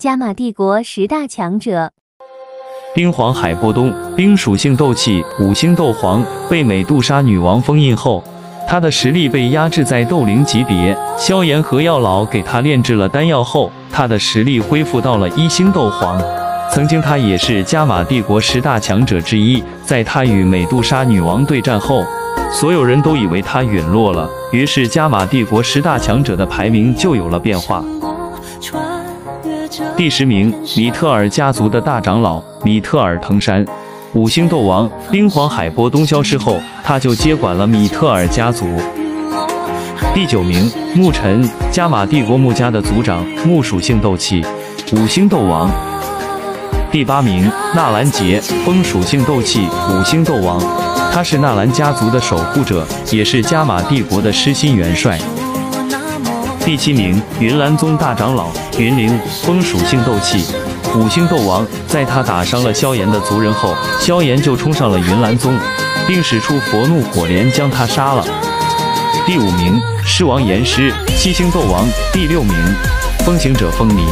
加玛帝国十大强者。冰皇海波东，冰属性斗气，五星斗皇，被美杜莎女王封印后，他的实力被压制在斗灵级别。萧炎和药老给他炼制了丹药后，他的实力恢复到了一星斗皇。曾经他也是加玛帝国十大强者之一。在他与美杜莎女王对战后，所有人都以为他陨落了，于是加玛帝国十大强者的排名就有了变化。第十名，米特尔家族的大长老米特尔藤山，五星斗王。冰皇海波东消失后，他就接管了米特尔家族。第九名，牧尘，加玛帝国牧家的族长，木属性斗气，五星斗王。第八名，纳兰杰，风属性斗气，五星斗王。他是纳兰家族的守护者，也是加玛帝国的失心元帅。第七名，云岚宗大长老云灵，风属性斗气，五星斗王。在他打伤了萧炎的族人后，萧炎就冲上了云岚宗，并使出佛怒火莲将他杀了。第五名，狮王炎狮，七星斗王。第六名，风行者风靡。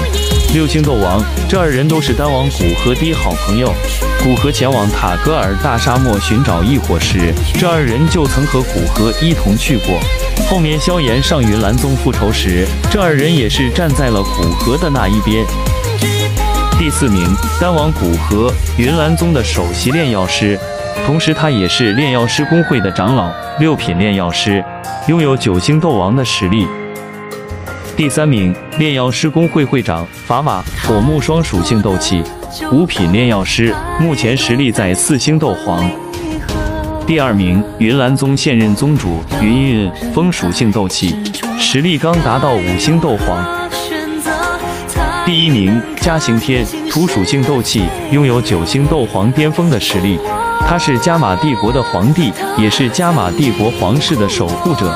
六星斗王，这二人都是丹王古河的好朋友。古河前往塔格尔大沙漠寻找异火时，这二人就曾和古河一同去过。后面萧炎上云岚宗复仇时，这二人也是站在了古河的那一边。第四名，丹王古河，云岚宗的首席炼药师，同时他也是炼药师公会的长老，六品炼药师，拥有九星斗王的实力。第三名，炼药师公会会长法玛，火木双属性斗气，五品炼药师，目前实力在四星斗皇。第二名，云岚宗现任宗主云韵，风属性斗气，实力刚达到五星斗皇。第一名，嘉行天，土属性斗气，拥有九星斗皇巅峰的实力，他是加玛帝国的皇帝，也是加玛帝国皇室的守护者。